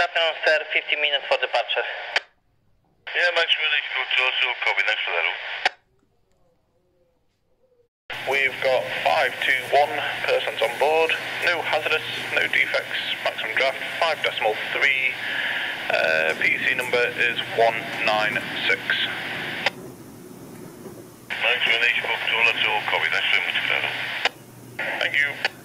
Afternoon, sir. 50 minutes for departure. Yeah, Max Munich, go to also copy, thanks for that. We've got 521 persons on board, no hazardous, no defects, maximum draft 5 decimal 3, uh, PC number is 196. Max Munich, go to also copy, thanks for that. Thank you.